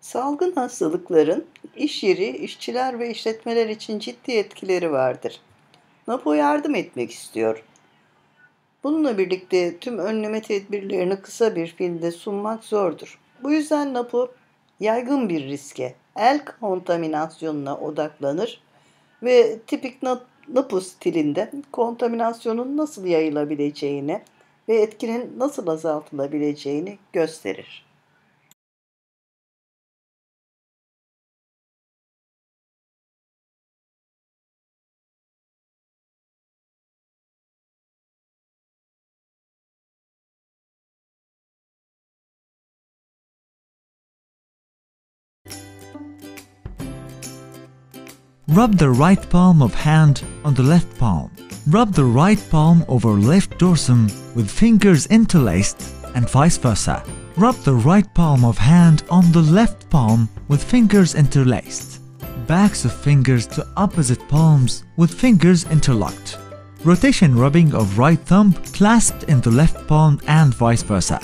Salgın hastalıkların iş yeri, işçiler ve işletmeler için ciddi etkileri vardır. NAPO yardım etmek istiyor. Bununla birlikte tüm önleme tedbirlerini kısa bir filmde sunmak zordur. Bu yüzden NAPO yaygın bir riske, el kontaminasyonuna odaklanır ve tipik Na- NAPO stilinde kontaminasyonun nasıl yayılabileceğini ve etkinin nasıl azaltılabileceğini gösterir. Rub the right palm of hand on the left palm. Rub the right palm over left dorsum with fingers interlaced and vice versa. Rub the right palm of hand on the left palm with fingers interlaced. Backs of fingers to opposite palms with fingers interlocked. Rotation rubbing of right thumb clasped in the left palm and vice versa.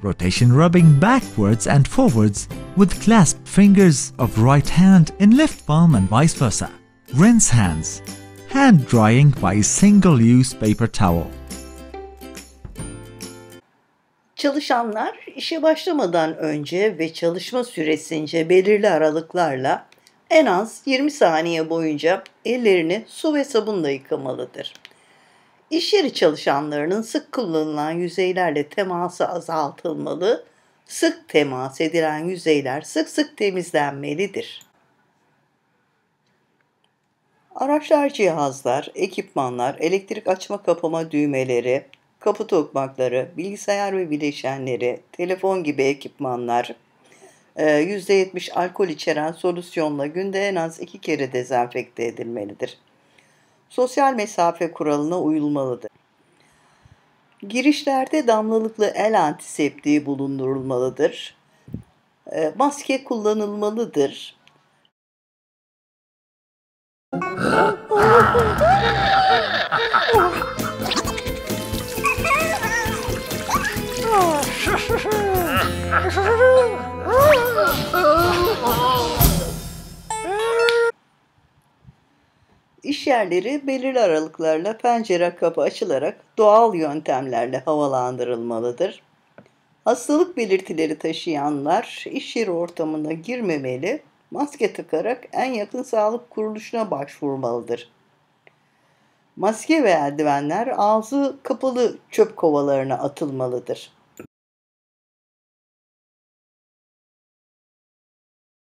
Rotation rubbing backwards and forwards with clasped fingers of right hand in left palm and vice versa. Rinse hands. Hand drying by single use paper towel. Çalışanlar işe başlamadan önce ve çalışma süresince belirli aralıklarla en az 20 saniye boyunca ellerini su ve sabunla yıkamalıdır. İş yeri çalışanlarının sık kullanılan yüzeylerle teması azaltılmalı, sık temas edilen yüzeyler sık sık temizlenmelidir. Araçlar, cihazlar, ekipmanlar, elektrik açma kapama düğmeleri, kapı tokmakları, bilgisayar ve bileşenleri, telefon gibi ekipmanlar, %70 alkol içeren solüsyonla günde en az iki kere dezenfekte edilmelidir. Sosyal mesafe kuralına uyulmalıdır. Girişlerde damlalıklı el antiseptiği bulundurulmalıdır. E, Maske kullanılmalıdır. İş yerleri belirli aralıklarla pencere kapı açılarak doğal yöntemlerle havalandırılmalıdır. Hastalık belirtileri taşıyanlar iş yeri ortamına girmemeli, maske takarak en yakın sağlık kuruluşuna başvurmalıdır. Maske ve eldivenler ağzı kapalı çöp kovalarına atılmalıdır.